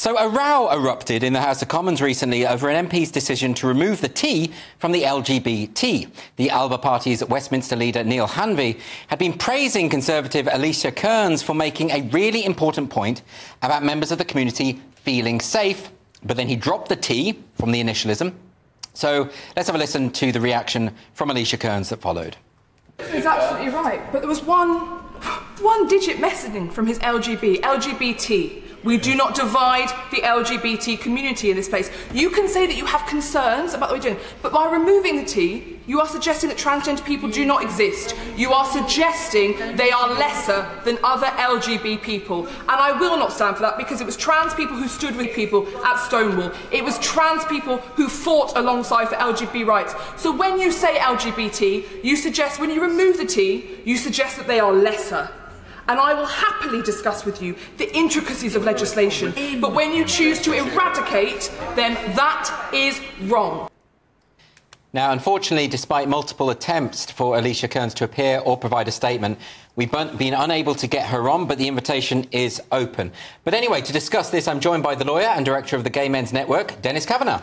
So a row erupted in the House of Commons recently over an MP's decision to remove the T from the LGBT. The Alba Party's Westminster leader Neale Hanvey had been praising Conservative Alicia Kearns for making a really important point about members of the community feeling safe, but then he dropped the T from the initialism. So let's have a listen to the reaction from Alicia Kearns that followed. He's absolutely right, but there was one, one digit messaging from his LGB, LGBT. We do not divide the LGBT community in this place. You can say that you have concerns about what we're doing, but by removing the T, you are suggesting that transgender people do not exist. You are suggesting they are lesser than other LGB people. And I will not stand for that because it was trans people who stood with people at Stonewall. It was trans people who fought alongside for LGBT rights. So when you say LGBT, you suggest, when you remove the T, you suggest that they are lesser and I will happily discuss with you the intricacies of legislation. But when you choose to eradicate, then that is wrong. Now, unfortunately, despite multiple attempts for Alicia Kearns to appear or provide a statement, we've been unable to get her on, but the invitation is open. But anyway, to discuss this, I'm joined by the lawyer and director of the Gay Men's Network, Dennis Kavanagh.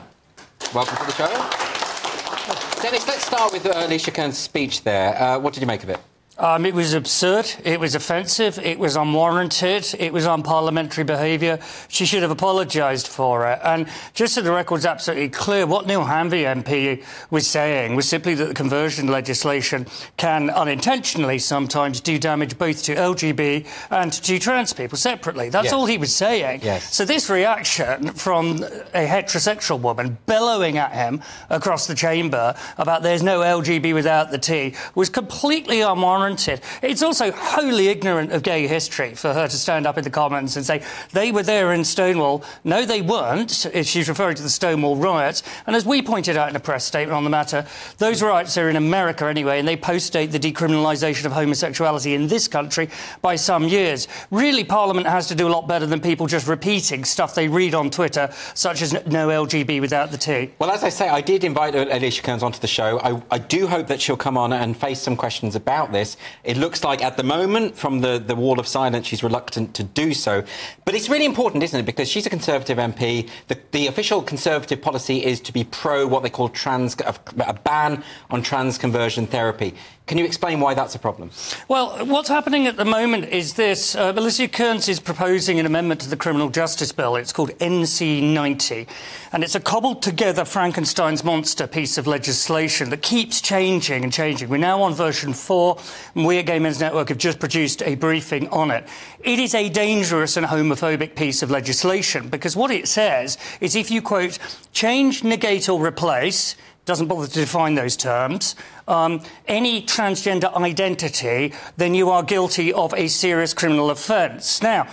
Welcome to the show. Dennis, let's start with Alicia Kearns' speech there. Uh, what did you make of it? Um, it was absurd. It was offensive. It was unwarranted. It was unparliamentary behaviour. She should have apologised for it. And just so the record's absolutely clear, what Neale Hanvey MP was saying was simply that the conversion legislation can unintentionally sometimes do damage both to LGB and to trans people separately. That's yes. all he was saying. Yes. So this reaction from a heterosexual woman bellowing at him across the chamber about there's no LGB without the T was completely unwarranted warranted. It's also wholly ignorant of gay history for her to stand up in the Commons and say they were there in Stonewall. No, they weren't. If she's referring to the Stonewall riots. And as we pointed out in a press statement on the matter, those riots are in America anyway, and they postdate the decriminalisation of homosexuality in this country by some years. Really, Parliament has to do a lot better than people just repeating stuff they read on Twitter, such as no LGB without the T. Well, as I say, I did invite Alicia Kearns onto the show. I, I do hope that she'll come on and face some questions about this. It looks like at the moment, from the, the wall of silence, she's reluctant to do so. But it's really important, isn't it? Because she's a Conservative MP. The, the official Conservative policy is to be pro what they call trans, a, a ban on trans conversion therapy. Can you explain why that's a problem? Well, what's happening at the moment is this. Uh, Alicia Kearns is proposing an amendment to the Criminal Justice Bill. It's called NC 90. And it's a cobbled together Frankenstein's monster piece of legislation that keeps changing and changing. We're now on version 4, and we at Gay Men's Network have just produced a briefing on it. It is a dangerous and homophobic piece of legislation because what it says is if you, quote, change, negate, or replace, doesn't bother to define those terms, um, any transgender identity, then you are guilty of a serious criminal offence. Now,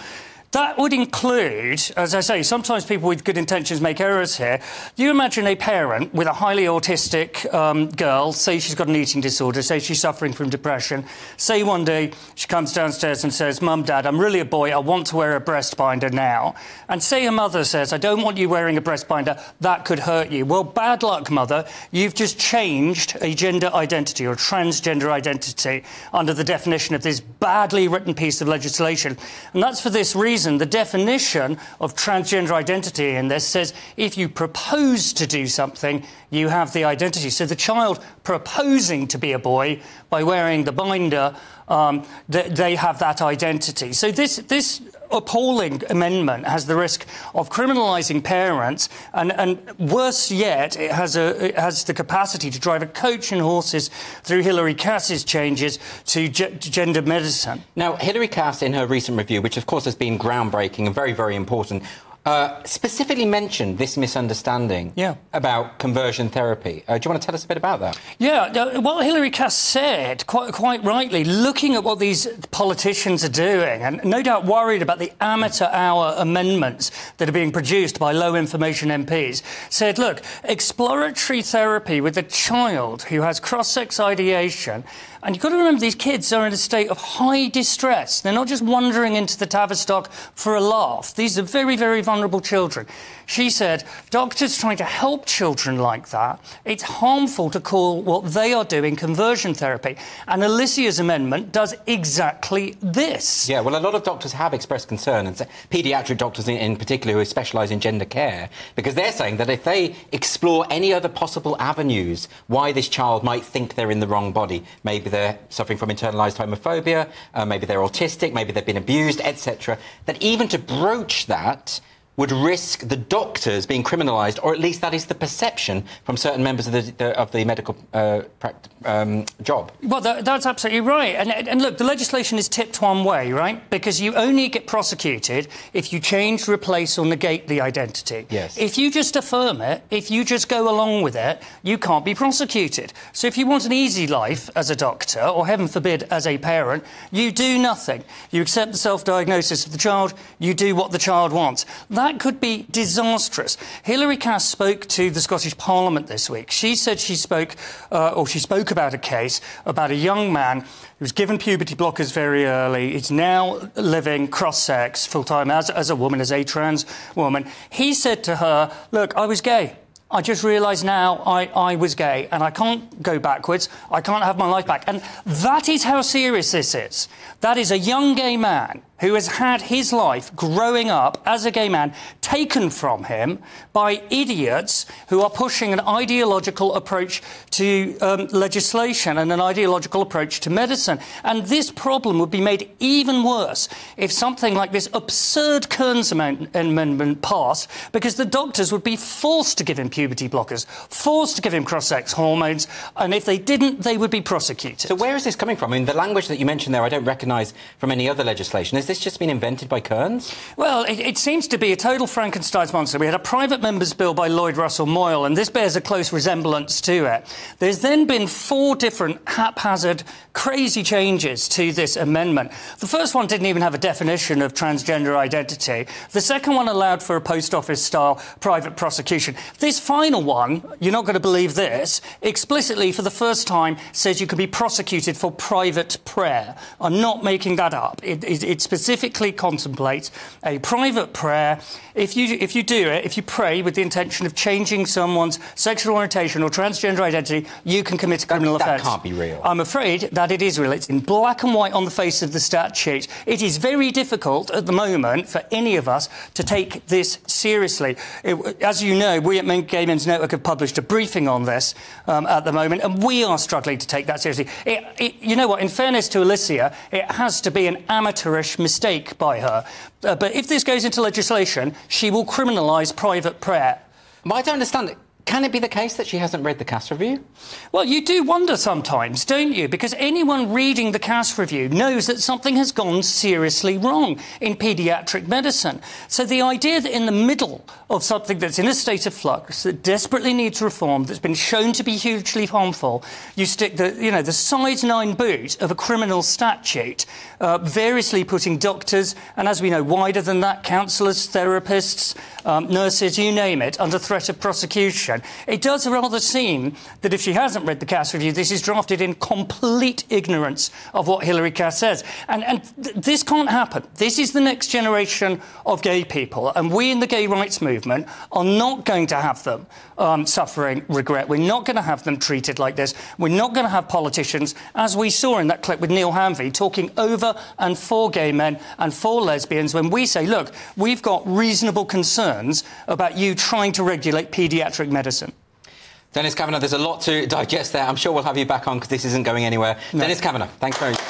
that would include, as I say, sometimes people with good intentions make errors here. You imagine a parent with a highly autistic um, girl, say she's got an eating disorder, say she's suffering from depression. Say one day she comes downstairs and says, Mum, Dad, I'm really a boy, I want to wear a breast binder now. And say her mother says, I don't want you wearing a breast binder, that could hurt you. Well, bad luck, mother. You've just changed a gender identity or transgender identity under the definition of this badly written piece of legislation. And that's for this reason reason, the definition of transgender identity in this says if you propose to do something, you have the identity. So the child proposing to be a boy by wearing the binder, um, they, they have that identity. So this, this appalling amendment has the risk of criminalising parents, and, and, worse yet, it has, a, it has the capacity to drive a coach and horses through Hilary Cass's changes to, ge- to gender medicine. Now, Hilary Cass, in her recent review, which of course has been groundbreaking and very, very important, uh, specifically mentioned this misunderstanding yeah. about conversion therapy. Uh, do you want to tell us a bit about that? Yeah, uh, what Hilary Cass said, quite, quite rightly, looking at what these politicians are doing, and no doubt worried about the amateur hour amendments that are being produced by low information MPs, said, look, exploratory therapy with a child who has cross sex ideation And you've got to remember these kids are in a state of high distress. They're not just wandering into the Tavistock for a laugh. These are very, very vulnerable children. She said, doctors trying to help children like that, it's harmful to call what they are doing conversion therapy. And Alicia's amendment does exactly this. Yeah, well, a lot of doctors have expressed concern, and paediatric doctors in, in particular who specialise in gender care, because they're saying that if they explore any other possible avenues why this child might think they're in the wrong body, maybe they're suffering from internalised homophobia, uh, maybe they're autistic, maybe they've been abused, etc., that even to broach that, would risk the doctors being criminalised, or at least that is the perception from certain members of the, the of the medical uh, um, job. Well, that, that's absolutely right. And, and, look, the legislation is tipped one way, right? Because you only get prosecuted if you change, replace, or negate the identity. Yes. If you just affirm it, if you just go along with it, you can't be prosecuted. So if you want an easy life as a doctor, or heaven forbid, as a parent, you do nothing. You accept the self-diagnosis of the child. You do what the child wants. That that could be disastrous. Hilary Cass spoke to the Scottish Parliament this week. She said she spoke, uh, or she spoke about a case about a young man who was given puberty blockers very early. He's now living cross-sex full-time as, as a woman, as a trans woman. He said to her, look, I was gay. I just realised now I, I was gay and I can't go backwards. I can't have my life back. And that is how serious this is. That is a young gay man who has had his life growing up as a gay man taken from him by idiots who are pushing an ideological approach to um, legislation and an ideological approach to medicine. And this problem would be made even worse if something like this absurd Kearns amendment passed, because the doctors would be forced to give him puberty blockers, forced to give him cross-sex hormones, and if they didn't, they would be prosecuted. So where is this coming from? I mean, the language that you mentioned there, I don't recognise from any other legislation. Is this just been invented by Kearns? Well, it, it, seems to be a total Frankenstein's monster. We had a private member's bill by Lloyd Russell Moyle, and this bears a close resemblance to it. There's then been four different haphazard, crazy changes to this amendment. The first one didn't even have a definition of transgender identity. The second one allowed for a post office style private prosecution. This final one, you're not going to believe this, explicitly for the first time says you can be prosecuted for private prayer. I'm not making that up. It, it, it specifically contemplate a private prayer. If you, if you do it, if you pray with the intention of changing someone's sexual orientation or transgender identity, you can commit a criminal that, offence. That can't be real. I'm afraid that it is real. It's in black and white on the face of the statute. It is very difficult at the moment for any of us to take this seriously. It, as you know, we at Gay Men's Network have published a briefing on this um, at the moment, and we are struggling to take that seriously. It, it, you know what? In fairness to Alicia, it has to be an amateurish mistake by her. Uh, but if this goes into legislation, she will criminalise private prayer. But I don't understand. Can it be the case that she hasn't read the Cass review? Well, you do wonder sometimes, don't you? Because anyone reading the Cass review knows that something has gone seriously wrong in paediatric medicine. So the idea that in the middle of something that's in a state of flux, that desperately needs reform, that's been shown to be hugely harmful, you stick the, you know, the size nine boot of a criminal statute, uh, variously putting doctors, and as we know, wider than that, counsellors, therapists, um, nurses, you name it, under threat of prosecution. It does rather seem that if she hasn't read the Cass review, this is drafted in complete ignorance of what Hilary Cass says. And, and th this can't happen. This is the next generation of gay people, and we in the gay rights movement are not going to have them um, suffering regret. We're not going to have them treated like this. We're not going to have politicians, as we saw in that clip with Neale Hanvey, talking over and for gay men and for lesbians when we say, look, we've got reasonable concerns about you trying to regulate paediatric medicine. Dennis Kavanagh, there's a lot to digest there. I'm sure we'll have you back on because this isn't going anywhere. No. Dennis Kavanagh, thanks very much.